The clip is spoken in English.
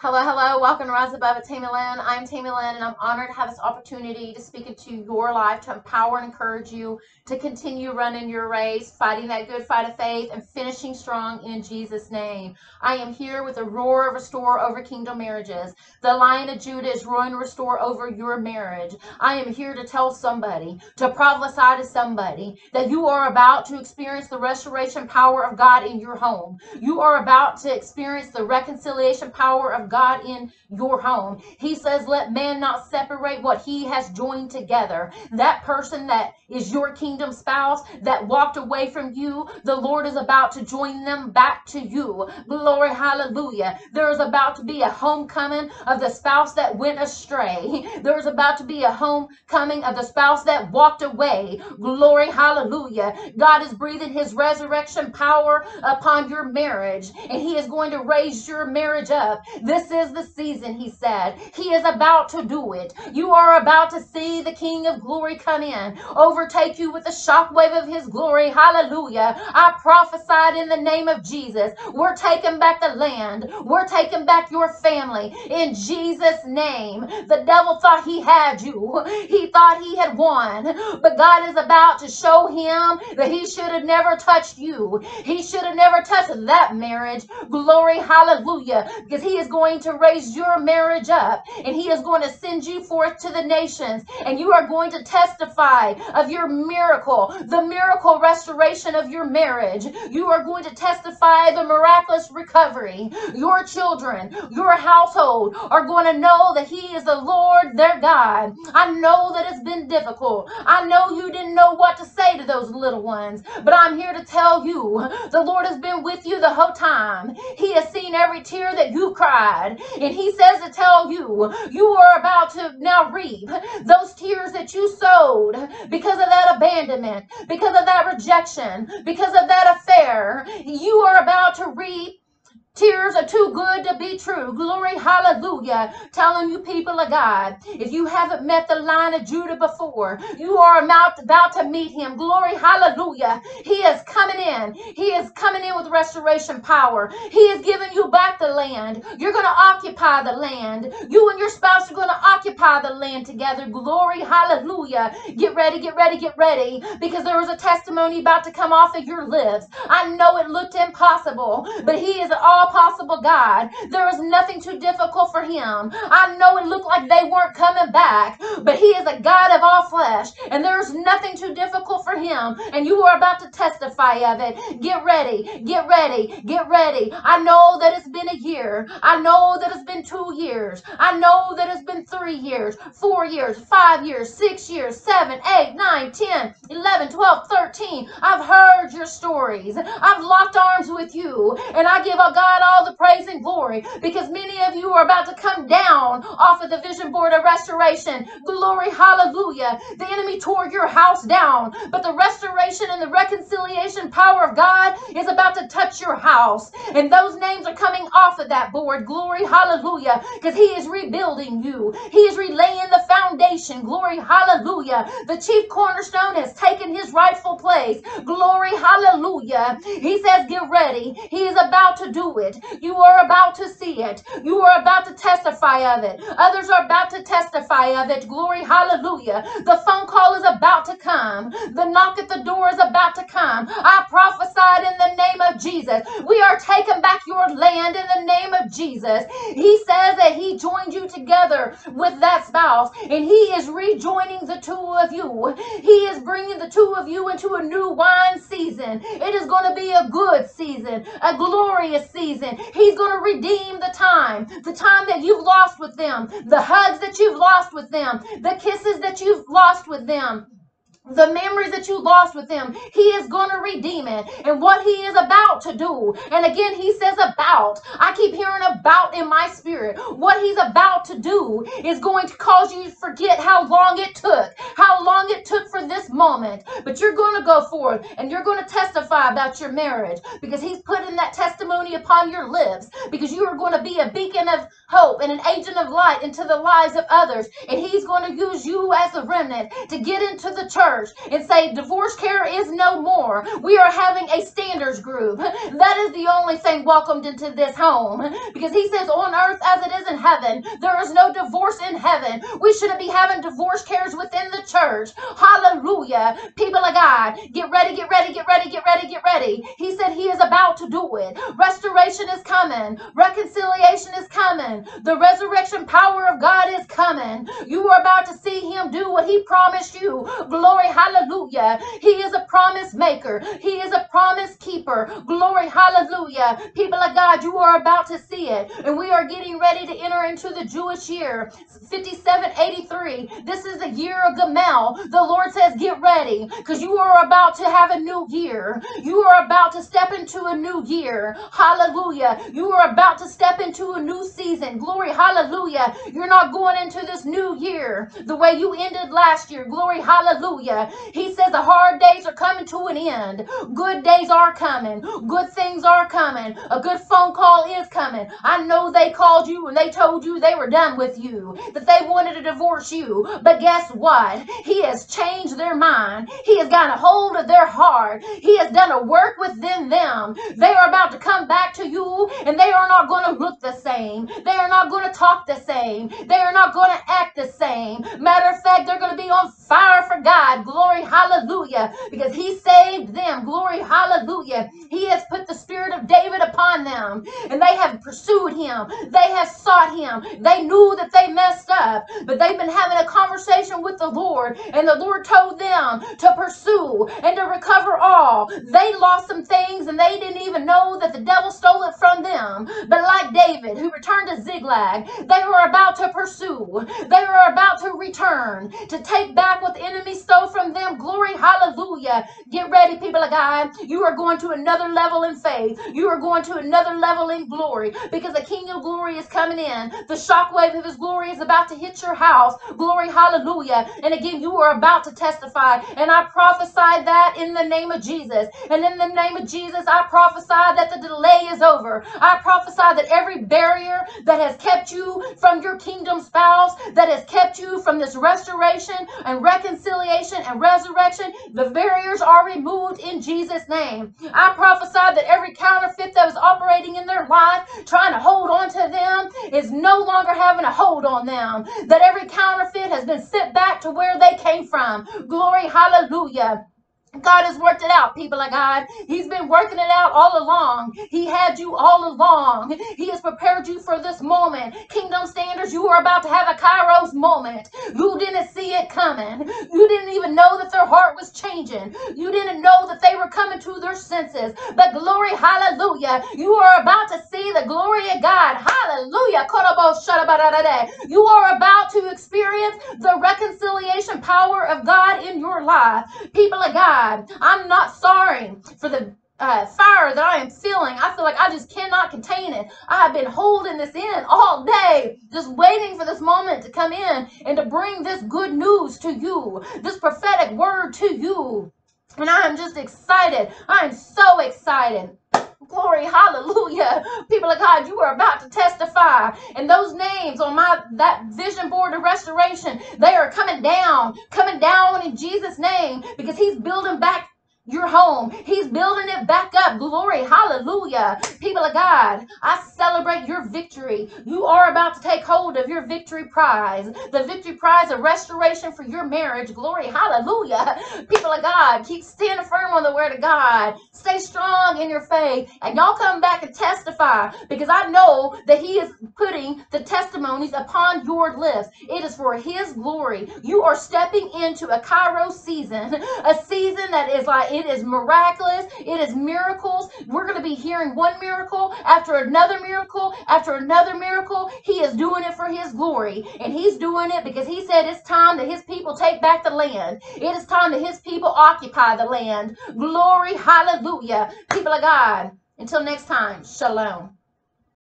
Hello, hello. Welcome to Rise Above it, Tammy Lynn. I'm Tammy Lynn, and I'm honored to have this opportunity to speak into your life, to empower and encourage you to continue running your race, fighting that good fight of faith, and finishing strong in Jesus' name. I am here with a roar of restore over kingdom marriages. The Lion of Judah is roaring to restore over your marriage. I am here to tell somebody, to prophesy to somebody, that you are about to experience the restoration power of God in your home. You are about to experience the reconciliation power of God in your home. He says, Let man not separate what he has joined together. That person that is your kingdom spouse that walked away from you, the Lord is about to join them back to you. Glory, hallelujah. There's about to be a homecoming of the spouse that went astray. There's about to be a homecoming of the spouse that walked away. Glory, hallelujah. God is breathing his resurrection power upon your marriage, and he is going to raise your marriage up. This this is the season, he said. He is about to do it. You are about to see the King of glory come in, overtake you with the shockwave of his glory. Hallelujah. I prophesied in the name of Jesus. We're taking back the land, we're taking back your family in Jesus' name. The devil thought he had you, he thought he had won, but God is about to show him that he should have never touched you. He should have never touched that marriage. Glory, hallelujah, because he is going going to raise your marriage up and he is going to send you forth to the nations and you are going to testify of your miracle, the miracle restoration of your marriage. You are going to testify the miraculous recovery. Your children, your household are going to know that he is the Lord their God. I know that it's been difficult. I know you didn't know what to say to those little ones, but I'm here to tell you the Lord has been with you the whole time. He has seen every tear that you cried. And he says to tell you, you are about to now reap those tears that you sowed because of that abandonment, because of that rejection, because of that affair. You are about to reap Tears are too good to be true. Glory, hallelujah. Telling you, people of God, if you haven't met the Lion of Judah before, you are about, about to meet him. Glory, hallelujah. He is coming in. He is coming in with restoration power. He is giving you back the land. You're going to occupy the land. You and your spouse are going to occupy the land together. Glory, hallelujah. Get ready, get ready, get ready, because there is a testimony about to come off of your lips. I know it looked impossible, but he is all possible God. There is nothing too difficult for him. I know it looked like they weren't coming back, but he is a God of all flesh, and there's nothing too difficult for him. And you are about to testify of it. Get ready, get ready, get ready. I know that it's been a year. I know that it's been two years. I know that it's been three years, four years, five years, six years, seven, eight, nine, ten, eleven, twelve, thirteen. I've heard your stories. I've locked arms with you, and I give a God God all the praise and glory because many of you are about to come down off of the vision board of restoration. Glory, hallelujah. The enemy tore your house down, but the restoration and the reconciliation power of God is about to touch your house. And those names are coming off of that board. Glory, hallelujah, because He is rebuilding you, He is relaying the foundation. Glory, hallelujah. The chief cornerstone has taken his rightful place. Glory, hallelujah. He says, Get ready. He is about to do it. You are about to see it. You are about to testify of it. Others are about to testify of it. Glory, hallelujah. The phone call is about to come. The knock at the door is about to come. I prophesied in the name of Jesus. We are taking back your land in the name of Jesus. He says that he joined you together with that spouse and he is rejoining the two of you. He is bringing the two of you into a new wine season. It is going to be a good season, a glorious season. He's going to redeem the time, the time that you've lost with them, the hugs that you've lost with them, the kisses that you've lost with them the memories that you lost with him, he is going to redeem it. And what he is about to do, and again, he says about. I keep hearing about in my spirit. What he's about to do is going to cause you to forget how long it took, how long it took for this moment. But you're going to go forward and you're going to testify about your marriage because he's putting that testimony upon your lips because you are going to be a beacon of hope and an agent of light into the lives of others. And he's going to use you as a remnant to get into the church church and say divorce care is no more. We are having a standards group. That is the only thing welcomed into this home because he says on earth as it is in heaven, there is no divorce in heaven. We shouldn't be having divorce cares within the church. Hallelujah. People of God, get ready, get ready, get ready, get ready, get ready. He said he is about to do it. Restoration is coming. Reconciliation is coming. The resurrection power of God is coming. You are about to see him do what he promised you. Glory, hallelujah. He is a promise maker. He is a promise keeper. Glory, hallelujah. People of God, you are about to see it. And we are getting ready to enter into the Jewish year 5783. This is the year of Gimel. The Lord says, get ready because you are about to have a new year. You are about to step into a new year. Hallelujah. You are about to step into a new season. Glory, hallelujah. You're not going into this new year the way you ended last year. Glory, hallelujah. He says the hard days are coming to an end. Good days are coming. Good things are coming. A good phone call is coming. I know they called you and they told you they were done with you, that they wanted to divorce you. But guess what? He has changed their mind. He has got a hold of their heart. He has done a work within them. They are about to come back to you and they are not going to look the same. They are not going to talk the same. They are not going to act the same. Matter of fact, they're going to be on fire for God. Glory, hallelujah. Because he saved them. Glory, hallelujah. He has put the spirit of David upon them and they have pursued him. They have sought him. They knew that they messed up, but they've been having a conversation with the Lord and the Lord told them to pursue and to recover all. They lost some things and they didn't even know that the devil stole it from them. But like David, who returned to Ziklag, they were about to pursue. They were about to return, to take back what the enemy stole from them. Glory, hallelujah. Get ready, people of God. You are going to another level in faith. You are going to another level in glory because the King of glory is coming in. The shockwave of his glory is about to hit your house. Glory, hallelujah. And again, you are about to testify. And I prophesy that in the name of Jesus. And in the name of Jesus, I prophesy that the delay is over. I prophesy that every barrier that has kept you from your kingdom spouse, that has kept you from this restoration and reconciliation and resurrection, the barriers are removed in Jesus' name. I prophesy that every counterfeit that was operating in their life, trying to hold on to them, is no longer having a hold on them. That every counterfeit has been sent back to where they came from. Glory, hallelujah. God has worked it out, people of God. He's been working it out all along. He had you all along. He has prepared you for this moment. Kingdom standards, you are about to have a Kairos moment. You didn't see it coming. You didn't even know that their heart was changing. You didn't know that they were coming to their senses. But glory, hallelujah. You are about to see the glory of God. Hallelujah. You are about to experience the reconciliation power of God in your life. People of God, God. I'm not sorry for the uh, fire that I am feeling. I feel like I just cannot contain it. I have been holding this in all day, just waiting for this moment to come in and to bring this good news to you, this prophetic word to you. And I am just excited. I am so excited. Glory, hallelujah. People of God, you are about to testify. And those names on my that vision board of restoration, they are coming down, coming down in Jesus' name because he's building back your home. He's building it back up. Glory. Hallelujah. People of God, I celebrate your victory. You are about to take hold of your victory prize. The victory prize of restoration for your marriage. Glory. Hallelujah. People of God, keep standing firm on the word of God. Stay strong in your faith. And y'all come back and testify because I know that he is putting the testimonies upon your lips. It is for his glory. You are stepping into a Kairos season, a season that is like it is miraculous. It is miracles. We're going to be hearing one miracle after another miracle after another miracle. He is doing it for his glory. And he's doing it because he said it's time that his people take back the land. It is time that his people occupy the land. Glory, hallelujah. People of God, until next time, shalom.